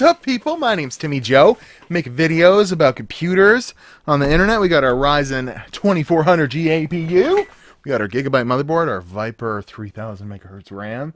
What's up, people? My name's Timmy Joe. Make videos about computers on the internet. We got our Ryzen 2400 GPU. We got our Gigabyte motherboard, our Viper 3000 megahertz RAM.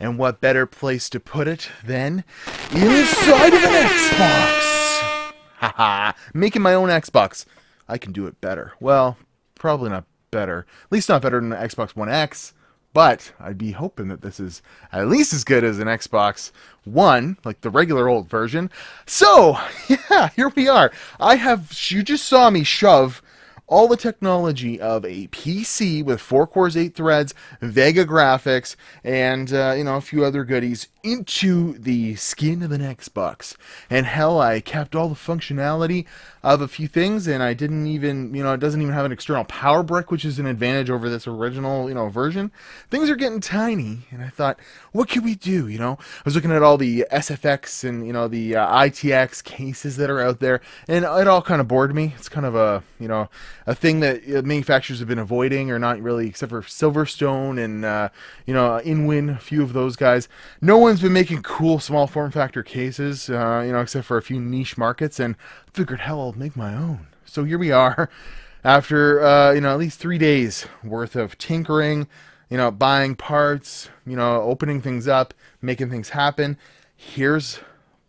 And what better place to put it than inside of an Xbox? Haha, making my own Xbox. I can do it better. Well, probably not better. At least not better than the Xbox One X. But I'd be hoping that this is at least as good as an Xbox One, like the regular old version. So, yeah, here we are. I have, you just saw me shove all the technology of a PC with 4 cores, 8 threads, Vega graphics, and, uh, you know, a few other goodies into the skin of an Xbox. And hell, I kept all the functionality of a few things, and I didn't even, you know, it doesn't even have an external power brick, which is an advantage over this original, you know, version. Things are getting tiny, and I thought, what could we do, you know? I was looking at all the SFX and, you know, the uh, ITX cases that are out there, and it all kind of bored me. It's kind of a, you know, a thing that uh, manufacturers have been avoiding, or not really, except for Silverstone and, uh, you know, Inwin, a few of those guys. No one's been making cool small form factor cases, uh, you know, except for a few niche markets, and figured, hell, I'll make my own. So here we are, after uh, you know at least three days worth of tinkering, you know, buying parts, you know, opening things up, making things happen. Here's,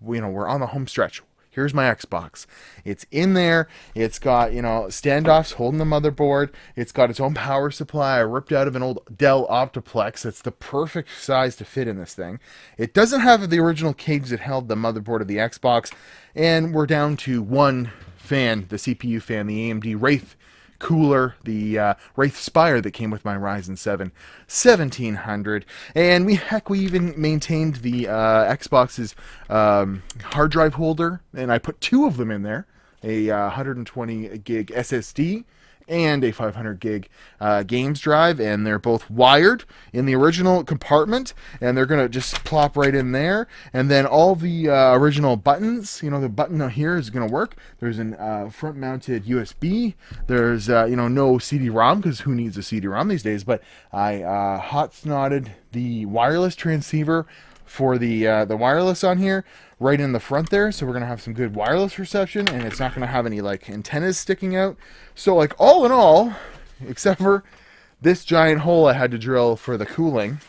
you know, we're on the home stretch. Here's my Xbox. It's in there. It's got, you know, standoffs holding the motherboard. It's got its own power supply. Ripped out of an old Dell Optiplex. It's the perfect size to fit in this thing. It doesn't have the original cage that held the motherboard of the Xbox. And we're down to one fan, the CPU fan, the AMD Wraith cooler, the uh, Wraith Spire that came with my Ryzen 7 1700. And we, heck, we even maintained the uh, Xbox's um, hard drive holder, and I put two of them in there a uh, 120 gig SSD and a 500 gig uh, games drive and they're both wired in the original compartment and they're gonna just plop right in there. And then all the uh, original buttons you know the button here is gonna work. There's an uh, front mounted USB there's uh, you know no CD-ROM because who needs a CD-ROM these days? But I uh, hot snotted the wireless transceiver for the uh, the wireless on here right in the front there so we're gonna have some good wireless reception and it's not gonna have any like antennas sticking out. So like all in all except for this giant hole I had to drill for the cooling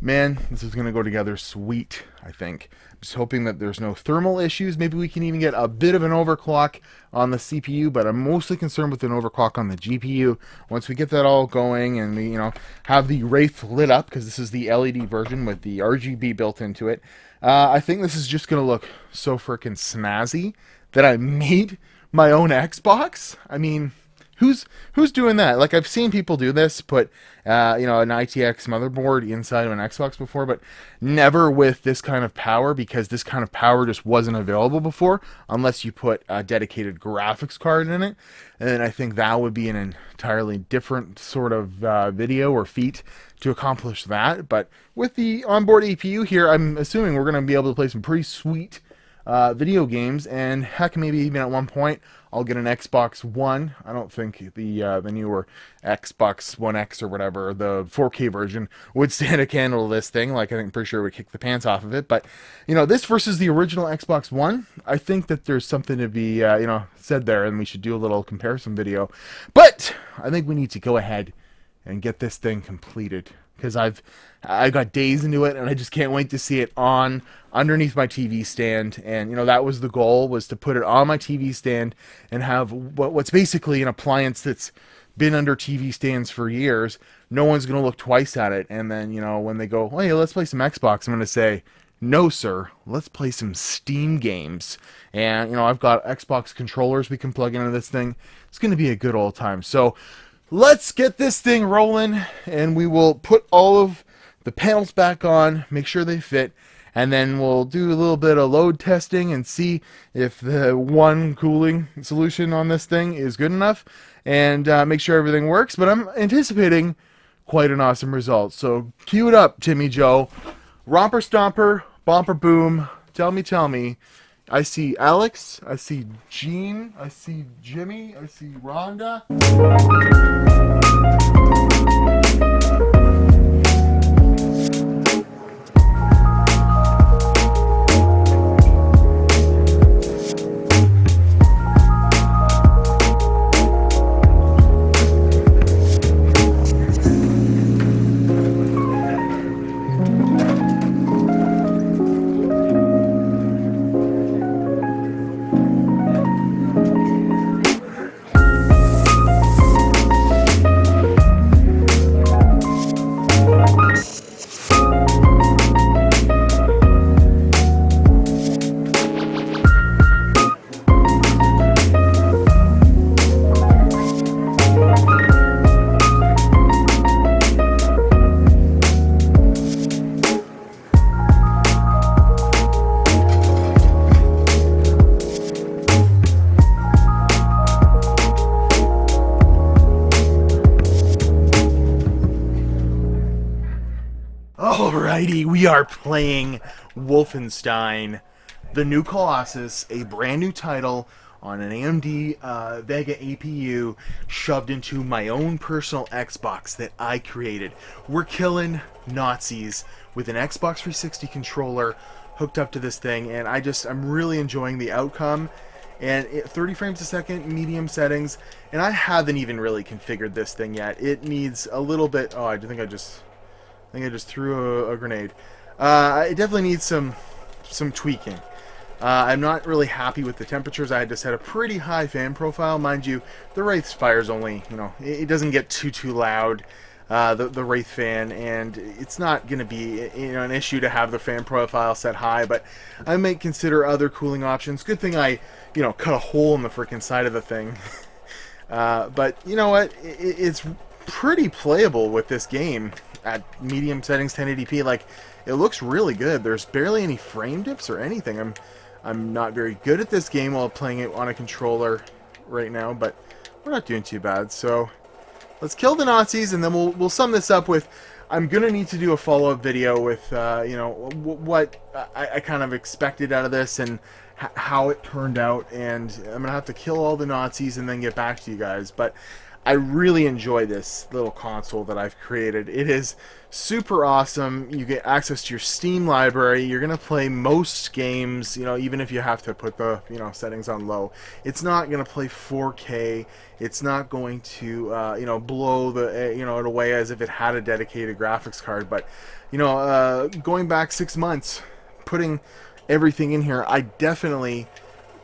man this is gonna go together sweet I think I'm just hoping that there's no thermal issues. Maybe we can even get a bit of an overclock on the CPU, but I'm mostly concerned with an overclock on the GPU. Once we get that all going and we, you know, have the Wraith lit up, because this is the LED version with the RGB built into it, uh, I think this is just going to look so freaking snazzy that I made my own Xbox. I mean, who's who's doing that? Like I've seen people do this, put uh, you know an ITX motherboard inside of an Xbox before, but never with this kind of power because this kind of power just wasn't available before unless you put a dedicated graphics card in it. And I think that would be an entirely different sort of uh, video or feat to accomplish that. But with the onboard APU here, I'm assuming we're going to be able to play some pretty sweet uh, video games, and heck, maybe even at one point I'll get an Xbox One. I don't think the uh, the newer Xbox One X or whatever, the 4K version, would stand a candle to this thing. Like I think pretty sure it would kick the pants off of it. But you know, this versus the original Xbox One, I think that there's something to be uh, you know said there, and we should do a little comparison video. But I think we need to go ahead and get this thing completed because I've I got days into it and I just can't wait to see it on underneath my TV stand. And you know that was the goal was to put it on my TV stand and have what, what's basically an appliance that's been under TV stands for years. No one's going to look twice at it. And then you know when they go hey let's play some Xbox I'm going to say no sir. Let's play some Steam games. And you know I've got Xbox controllers we can plug into this thing. It's going to be a good old time. So let's get this thing rolling and we will put all of the panels back on, make sure they fit, and then we'll do a little bit of load testing and see if the one cooling solution on this thing is good enough and uh, make sure everything works. But I'm anticipating quite an awesome result. So cue it up, Timmy Joe. Romper Stomper, Bumper Boom, tell me, tell me. I see Alex, I see Gene, I see Jimmy, I see Rhonda. We are playing Wolfenstein, the new Colossus, a brand new title on an AMD uh, Vega APU shoved into my own personal Xbox that I created. We're killing Nazis with an Xbox 360 controller hooked up to this thing, and I just, I'm really enjoying the outcome. And it, 30 frames a second, medium settings, and I haven't even really configured this thing yet. It needs a little bit, oh, I think I just I think I just threw a, a grenade. Uh, it definitely needs some some tweaking. Uh, I'm not really happy with the temperatures. I had to set a pretty high fan profile. Mind you, the Wraith Spire's only, you know, it, it doesn't get too, too loud, uh, the, the Wraith fan, and it's not going to be, you know, an issue to have the fan profile set high, but I might consider other cooling options. Good thing I, you know, cut a hole in the freaking side of the thing. uh, but, you know what, it, it's pretty playable with this game at medium settings 1080p like it looks really good. There's barely any frame dips or anything. I'm I'm not very good at this game while playing it on a controller right now but we're not doing too bad. So let's kill the Nazis and then we'll we'll sum this up with I'm gonna need to do a follow-up video with uh, you know what I, I, kind of expected out of this and how it turned out. And I'm gonna have to kill all the Nazis and then get back to you guys. But I really enjoy this little console that I've created. It is super awesome. You get access to your Steam library. You're going to play most games, you know, even if you have to put the, you know, settings on low. It's not going to play 4K. It's not going to, uh, you know, blow the, uh, you know, it away as if it had a dedicated graphics card. But, you know, uh, going back six months, putting everything in here, I definitely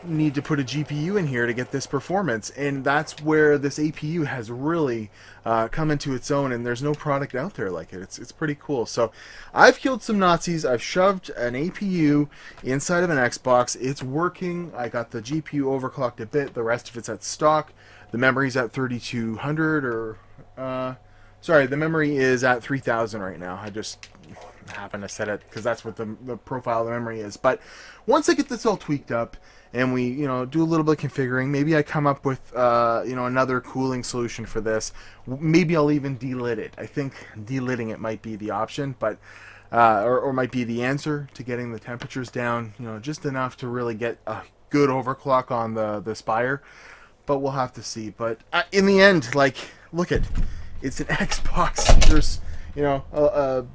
need to put a GPU in here to get this performance and that's where this APU has really uh, come into its own and there's no product out there like it. It's, it's pretty cool. So I've killed some Nazis. I've shoved an APU inside of an Xbox. It's working. I got the GPU overclocked a bit. The rest of it's at stock. The memory's at 3200 or uh, sorry the memory is at 3000 right now. I just happen to set it because that's what the, the profile of the memory is. But once I get this all tweaked up and we you know do a little bit of configuring maybe I come up with uh, you know another cooling solution for this. Maybe I'll even delid it. I think delidding it might be the option but uh, or, or might be the answer to getting the temperatures down you know just enough to really get a good overclock on the the Spire. But we'll have to see. But uh, in the end like look at it's an Xbox. There's you know a, a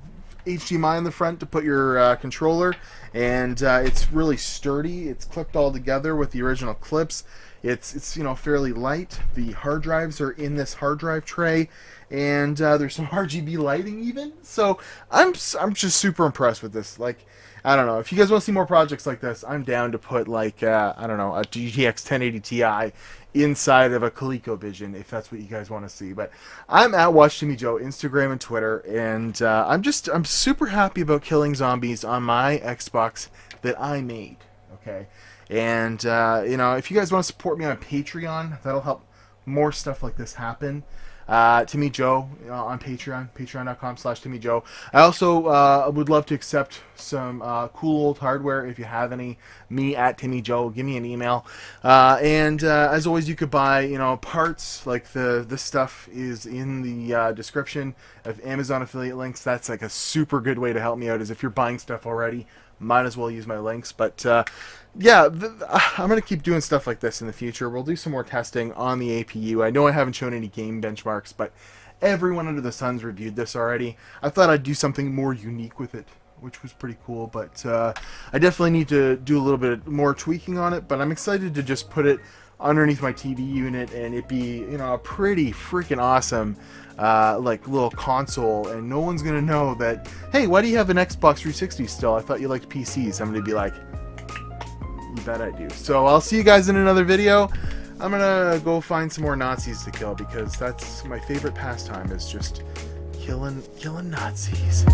HDMI in the front to put your uh, controller, and uh, it's really sturdy. It's clipped all together with the original clips. It's it's you know fairly light. The hard drives are in this hard drive tray, and uh, there's some RGB lighting even. So I'm I'm just super impressed with this. Like I don't know if you guys want to see more projects like this, I'm down to put like uh, I don't know a GTX 1080 Ti inside of a ColecoVision if that's what you guys want to see. But I'm at Watch Timmy Joe, Instagram and Twitter, and uh, I'm just I'm super happy about killing zombies on my Xbox that I made. Okay, and uh, you know if you guys want to support me on Patreon, that'll help more stuff like this happen uh, Timmy Joe uh, on Patreon, patreon.com slash Timmy Joe. I also uh, would love to accept some uh, cool old hardware if you have any. Me at Timmy Joe, give me an email. Uh, and uh, as always, you could buy you know parts like the this stuff is in the description of Amazon affiliate links. That's like a super good way to help me out. Is if you're buying stuff already might as well use my links. But uh, yeah, I'm going to keep doing stuff like this in the future. We'll do some more testing on the APU. I know I haven't shown any game benchmarks, but everyone under the sun's reviewed this already. I thought I'd do something more unique with it, which was pretty cool. But uh, I definitely need to do a little bit more tweaking on it. But I'm excited to just put it underneath my TV unit and it be, you know, a pretty freaking awesome uh, like little console and no one's gonna know that hey why do you have an Xbox 360 still? I thought you liked PCs I'm gonna be like you bet I do. So I'll see you guys in another video. I'm gonna go find some more Nazis to kill because that's my favorite pastime is just killing killing Nazis